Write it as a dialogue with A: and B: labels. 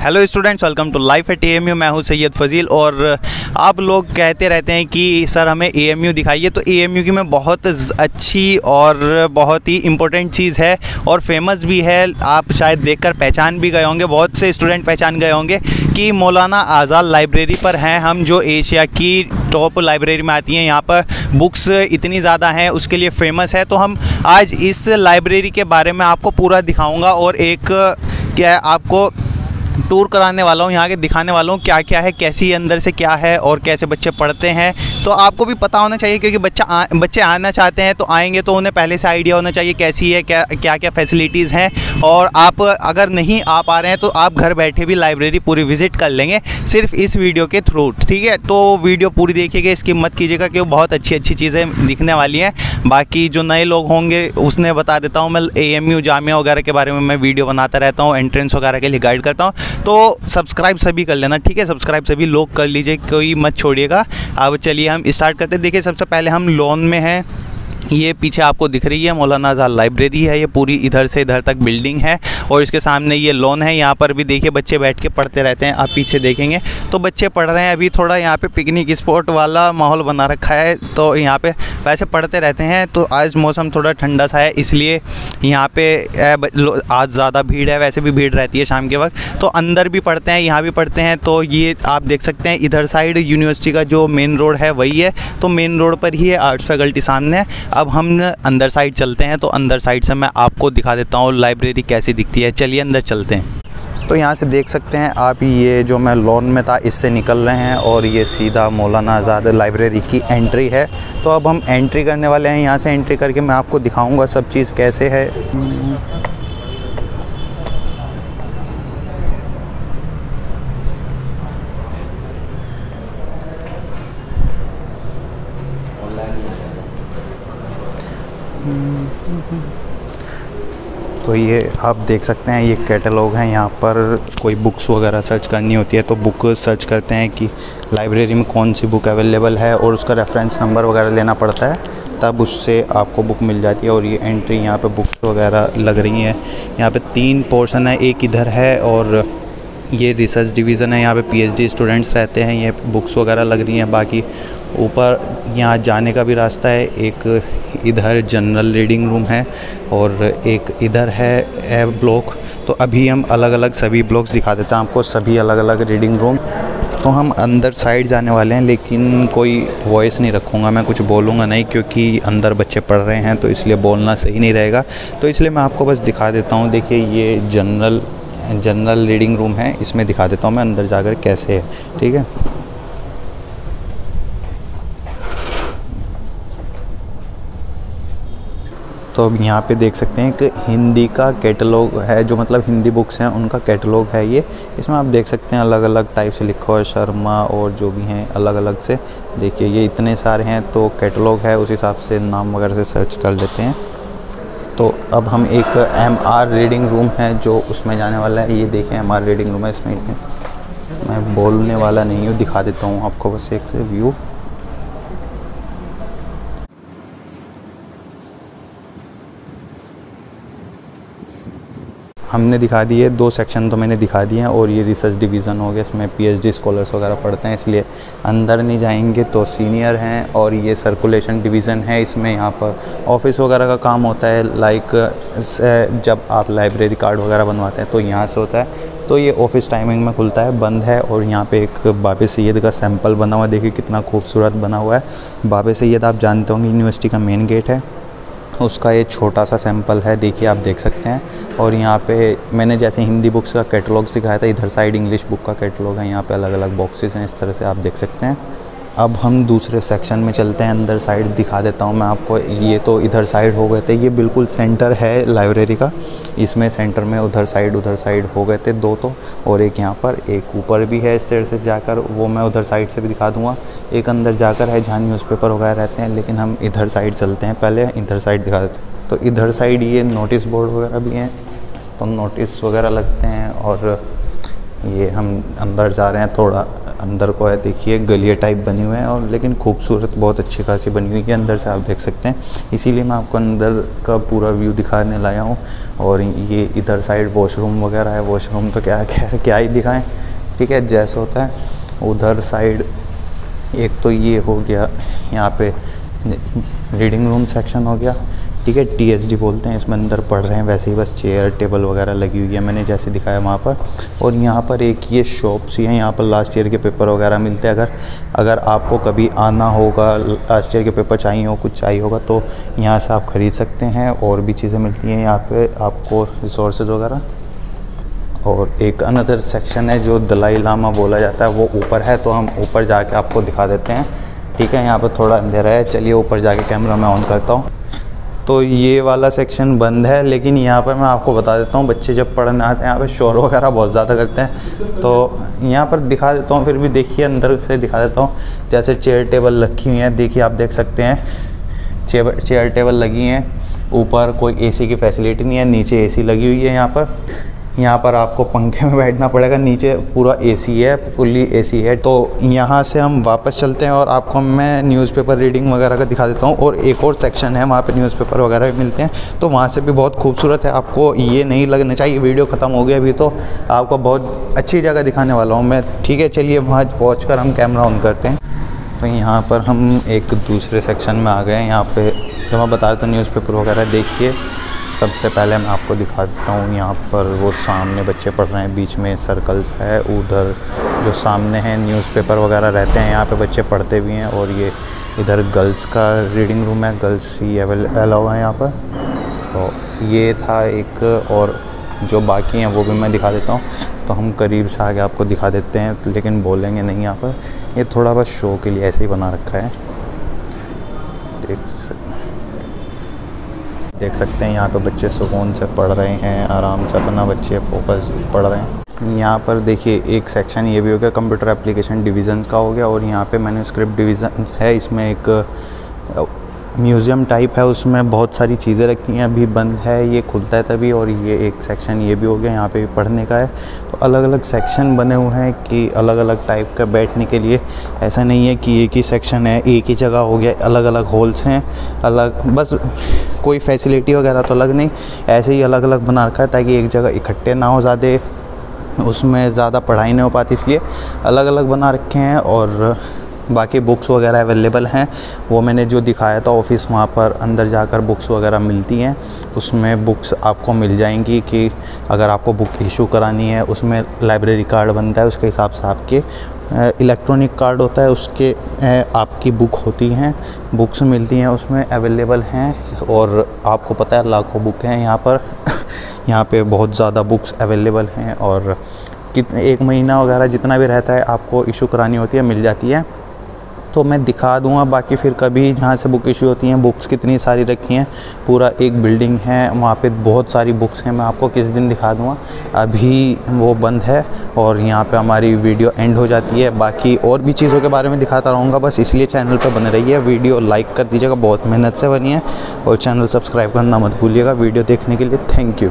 A: Hello students welcome to life at A मैं हूँ सैयद फजील और आप लोग कहते रहते हैं कि सर हमें ए दिखाइए। तो ए की मैं बहुत अच्छी और बहुत ही इम्पोर्टेंट चीज़ है और फ़ेमस भी है। आप शायद देखकर पहचान भी गए होंगे, बहुत से स्टूडेंट पहचान गए होंगे कि मौलाना आज़ाद लाइब्रेरी पर हैं हम जो एशिया की टॉप लाइब्रेरी में आती हैं। यहाँ पर बुक्स इतनी ज़्यादा हैं, उसके लिए फ़ेमस है। तो हम आज इस लाइब्रेरी के बारे में आपको पूरा दिखाऊँगा और एक क्या आपको टूर कराने वाला हूँ यहाँ के दिखाने वाला हूँ क्या क्या है कैसी अंदर से क्या है और कैसे बच्चे पढ़ते हैं। तो आपको भी पता होना चाहिए क्योंकि बच्चा आ, बच्चे आना चाहते हैं तो आएँगे तो उन्हें पहले से आइडिया होना चाहिए कैसी है क्या क्या क्या फैसिलिटीज़ हैं। और आप अगर नहीं आ पा रहे हैं तो आप घर बैठे भी लाइब्रेरी पूरी विज़िट कर लेंगे सिर्फ़ इस वीडियो के थ्रू ठीक है? तो वीडियो पूरी देखिएगा इसकी मत कीजिएगा क्योंकि बहुत अच्छी अच्छी चीज़ें दिखने वाली हैं। बाकी जो नए लोग होंगे उसने बता देता हूँ मैं ए एम यू जामिया वगैरह के बारे में मैं वीडियो बनाता रहता हूँ एंट्रेंस वगैरह के लिए गाइड करता हूँ। तो सब्सक्राइब सभी कर लेना, ठीक है? सब्सक्राइब सभी लोग कर लीजिए, कोई मत छोड़िएगा। अब चलिए हम स्टार्ट करते हैं। देखिए, सबसे पहले हम लोन में हैं। ये पीछे आपको दिख रही है, मौलाना आज़ाद लाइब्रेरी है, ये पूरी इधर से इधर तक बिल्डिंग है और इसके सामने ये लोन है, यहाँ पर भी देखिए बच्चे बैठ के पढ़ते रहते हैं, आप पीछे देखेंगे। तो बच्चे पढ़ रहे हैं, अभी थोड़ा यहाँ पे पिकनिक स्पॉट वाला माहौल बना रखा है तो यहाँ पे वैसे पढ़ते रहते हैं तो आज मौसम थोड़ा ठंडा सा है, इसलिए यहाँ पे आज ज़्यादा भीड़ है, वैसे भी भीड़ रहती है शाम के वक्त तो अंदर भी पढ़ते हैं, यहाँ भी पढ़ते हैं तो ये आप देख सकते हैं, इधर साइड यूनिवर्सिटी का जो मेन रोड है, वही है तो मेन रोड पर ही है आर्ट्स फैकल्टी सामने अब हम अंदर साइड चलते हैं तो अंदर साइड से मैं आपको दिखा देता हूँ लाइब्रेरी कैसी दिखती है। चलिए अंदर चलते हैं। तो यहाँ से देख सकते हैं आप, ये जो मैं लॉन में था, इससे निकल रहे हैं और ये सीधा मौलाना आज़ाद लाइब्रेरी की एंट्री है। तो अब हम एंट्री करने वाले हैं। यहाँ से एंट्री करके मैं आपको दिखाऊँगा सब चीज़ कैसे है। तो ये आप देख सकते हैं, ये कैटलॉग है, यहाँ पर कोई बुक्स वगैरह सर्च करनी होती है तो बुक सर्च करते हैं कि लाइब्रेरी में कौन सी बुक अवेलेबल है और उसका रेफरेंस नंबर वगैरह लेना पड़ता है, तब उससे आपको बुक मिल जाती है और ये एंट्री यहाँ पे बुक्स वगैरह लग रही हैं। यहाँ पे तीन पोर्शन है, एक इधर है और ये रिसर्च डिवीज़न है, यहाँ पे पीएचडी स्टूडेंट्स रहते हैं, ये बुक्स वगैरह लग रही हैं, बाकी ऊपर यहाँ जाने का भी रास्ता है। एक इधर जनरल रीडिंग रूम है और एक इधर है ए ब्लॉक। तो अभी हम अलग अलग सभी ब्लॉक्स दिखा देते हैं आपको, सभी अलग अलग रीडिंग रूम। तो हम अंदर साइड जाने वाले हैं, लेकिन कोई वॉइस नहीं रखूँगा मैं, कुछ बोलूँगा नहीं, क्योंकि अंदर बच्चे पढ़ रहे हैं तो इसलिए बोलना सही नहीं रहेगा। तो इसलिए मैं आपको बस दिखा देता हूँ, देखिए ये जनरल जनरल रीडिंग रूम है, इसमें दिखा देता हूँ मैं अंदर जाकर कैसे है, ठीक है? तो अब यहाँ पे देख सकते हैं कि हिंदी का कैटलॉग है, जो मतलब हिंदी बुक्स हैं, उनका कैटलॉग है ये। इसमें आप देख सकते हैं अलग अलग टाइप से लिखा है, शर्मा और जो भी हैं अलग अलग से। देखिए, ये इतने सारे हैं तो कैटलॉग है, उस हिसाब से नाम वगैरह से सर्च कर लेते हैं। तो अब हम एक एम आर रीडिंग रूम है, जो उसमें जाने वाला है। ये देखें एम आर रीडिंग रूम है, इसमें मैं बोलने वाला नहीं हूँ, दिखा देता हूँ आपको बस एक से व्यू हमने दिखा दिए दो सेक्शन तो मैंने दिखा दिए हैं और ये रिसर्च डिवीज़न हो गया, इसमें पीएचडी स्कॉलर्स वगैरह पढ़ते हैं, इसलिए अंदर नहीं जाएँगे तो सीनियर हैं और ये सर्कुलेशन डिवीज़न है, इसमें यहाँ पर ऑफ़िस वगैरह का काम होता है लाइक जब आप लाइब्रेरी कार्ड वगैरह बनवाते हैं तो यहाँ से होता है तो ये ऑफ़िस टाइमिंग में खुलता है, बंद है और यहाँ पे एक बाबे सैद का सैंपल बना हुआ है, देखिए कितना खूबसूरत बना हुआ है, बाबे सैद आप जानते होंगे यूनिवर्सिटी का मेन गेट है। उसका ये छोटा सा सैंपल है, देखिए आप देख सकते हैं। और यहाँ पे मैंने जैसे हिंदी बुक्स का कैटलॉग सिखाया था, इधर साइड इंग्लिश बुक का कैटलॉग है, यहाँ पे अलग अलग बॉक्सेस हैं, इस तरह से आप देख सकते हैं। अब हम दूसरे सेक्शन में चलते हैं, अंदर साइड दिखा देता हूँ मैं आपको। ये तो इधर साइड हो गए थे, ये बिल्कुल सेंटर है लाइब्रेरी का। इसमें सेंटर में उधर साइड उधर साइड हो गए थे दो तो और एक यहाँ पर, एक ऊपर भी है स्टेयर से जाकर, वो मैं उधर साइड से भी दिखा दूँगा। एक अंदर जाकर है, जहाँ न्यूज़पेपर वगैरह रहते हैं, लेकिन हम इधर साइड चलते हैं पहले, इधर साइड दिखा देते हैं। तो इधर साइड ये नोटिस बोर्ड वगैरह भी हैं तो नोटिस वगैरह लगते हैं, और ये हम अंदर जा रहे हैं, थोड़ा अंदर को है, देखिए, गलिया टाइप बनी हुए हैं और लेकिन खूबसूरत, बहुत अच्छी खासी बनी हुई है, अंदर से आप देख सकते हैं। इसीलिए मैं आपको अंदर का पूरा व्यू दिखाने लाया हूँ और ये इधर साइड वॉशरूम वगैरह है वॉशरूम तो क्या क्या क्या ही दिखाएँ, ठीक है, जैसा होता है, उधर साइड एक तो ये हो गया, यहाँ पे रीडिंग रूम सेक्शन हो गया ठीक है टीएसडी बोलते हैं, इसमें अंदर पढ़ रहे हैं, वैसे ही बस चेयर टेबल वगैरह लगी हुई है, मैंने जैसे दिखाया वहाँ पर। और यहाँ पर एक ये शॉप सी है, यहाँ पर लास्ट ईयर के पेपर वगैरह मिलते हैं। अगर अगर आपको कभी आना होगा लास्ट ईयर के पेपर चाहिए हो, कुछ चाहिए होगा तो यहाँ से आप ख़रीद सकते हैं, और भी चीज़ें मिलती हैं यहाँ पर आपको रिसोर्स वगैरह। और एक अनदर सेक्शन है, जो दलाई लामा बोला जाता है, वो ऊपर है तो हम ऊपर जाके आपको दिखा देते हैं। ठीक है, यहाँ पर थोड़ा अंधेरा है, चलिए ऊपर जाके कैमरा मैं ऑन करता हूँ। तो ये वाला सेक्शन बंद है, लेकिन यहाँ पर मैं आपको बता देता हूँ, बच्चे जब पढ़ने आते हैं, यहाँ पे शोर वगैरह बहुत ज़्यादा करते हैं। तो यहाँ पर दिखा देता हूँ, फिर भी देखिए, अंदर से दिखा देता हूँ। जैसे चेयर टेबल रखी हुई हैं, देखिए आप देख सकते हैं। चेयर चेयर टेबल लगी हैं। ऊपर कोई एसी की फैसिलिटी नहीं है, नीचे एसी लगी हुई है यहाँ पर। यहाँ पर आपको पंखे में बैठना पड़ेगा। नीचे पूरा एसी है फुल्ली एसी है। तो यहाँ से हम वापस चलते हैं और आपको मैं न्यूज़पेपर रीडिंग वगैरह का दिखा देता हूँ और एक और सेक्शन है, वहाँ पे न्यूज़पेपर वगैरह भी मिलते हैं। तो वहाँ से भी बहुत खूबसूरत है। आपको ये नहीं लगना चाहिए वीडियो ख़त्म हो गया अभी तो। आपको बहुत अच्छी जगह दिखाने वाला हूँ मैं। ठीक है, चलिए वहाँ पहुँच कर हम कैमरा ऑन करते हैं। तो यहाँ पर हम एक दूसरे सेक्शन में आ गए यहाँ पे जब मैं बता रहा था न्यूज़पेपर वगैरह, देखिए। सबसे पहले मैं आपको दिखा देता हूँ, यहाँ पर वो सामने बच्चे पढ़ रहे हैं, बीच में सर्कल्स है, उधर जो सामने हैं न्यूज़पेपर वगैरह रहते हैं, यहाँ पे बच्चे पढ़ते भी हैं और ये इधर गर्ल्स का रीडिंग रूम है गर्ल्स ही अवेल अलाउ है यहाँ पर। तो ये था एक और जो बाकी हैं वो भी मैं दिखा देता हूँ। तो हम करीब से आगे आपको दिखा देते हैं तो लेकिन बोलेंगे नहीं यहाँ पर। ये थोड़ा बस शो के लिए ऐसे ही बना रखा है। देख देख सकते हैं, यहाँ पे बच्चे सुकून से पढ़ रहे हैं, आराम से अपना बच्चे फोकस पढ़ रहे हैं। यहाँ पर देखिए, एक सेक्शन ये भी हो गया कंप्यूटर एप्लीकेशन डिवीज़न का हो गया, और यहाँ पे मैंने स्क्रिप्ट डिवीज़न है, इसमें एक म्यूज़ियम टाइप है, उसमें बहुत सारी चीज़ें रखी हैं, अभी बंद है, ये खुलता है तभी और ये एक सेक्शन ये भी हो गया, यहाँ पे भी पढ़ने का है। तो अलग अलग सेक्शन बने हुए हैं कि अलग अलग टाइप का बैठने के लिए। ऐसा नहीं है कि एक ही सेक्शन है, एक ही जगह हो गया अलग अलग हॉल्स हैं, अलग, बस कोई फैसिलिटी वगैरह तो अलग नहीं। ऐसे ही अलग अलग बना रखा है ताकि एक जगह इकट्ठे ना हो ज़्यादा, उसमें ज़्यादा पढ़ाई नहीं हो पाती इसलिए। अलग अलग बना रखे हैं और बाकी बुक्स वगैरह अवेलेबल हैं। वो मैंने जो दिखाया था ऑफ़िस वहाँ पर अंदर जाकर बुक्स वगैरह मिलती हैं। उसमें बुक्स आपको मिल जाएँगी कि अगर आपको बुक इशू करानी है, उसमें लाइब्रेरी कार्ड बनता है, उसके हिसाब से आपके इलेक्ट्रॉनिक कार्ड होता है, उसके आपकी बुक होती हैं। बुक्स मिलती हैं, उसमें अवेलेबल हैं और आपको पता है लाखों बुक हैं यहाँ पर। यहाँ पे बहुत ज़्यादा बुक्स अवेलेबल हैं और कितने एक महीना वगैरह जितना भी रहता है आपको इशू करानी होती है, मिल जाती है। तो मैं दिखा दूँगा। बाकी फिर कभी जहाँ से बुक इशू होती हैं बुक्स कितनी सारी रखी हैं, पूरा एक बिल्डिंग है, वहाँ पे बहुत सारी बुक्स हैं, मैं आपको किस दिन दिखा दूँगा। अभी वो बंद है और यहाँ पे हमारी वीडियो एंड हो जाती है। बाकी और भी चीज़ों के बारे में दिखाता रहूँगा, बस इसलिए चैनल पर बने रहिए। वीडियो लाइक कर दीजिएगा, बहुत मेहनत से बनी है और चैनल सब्सक्राइब करना मत भूलिएगा। वीडियो देखने के लिए थैंक यू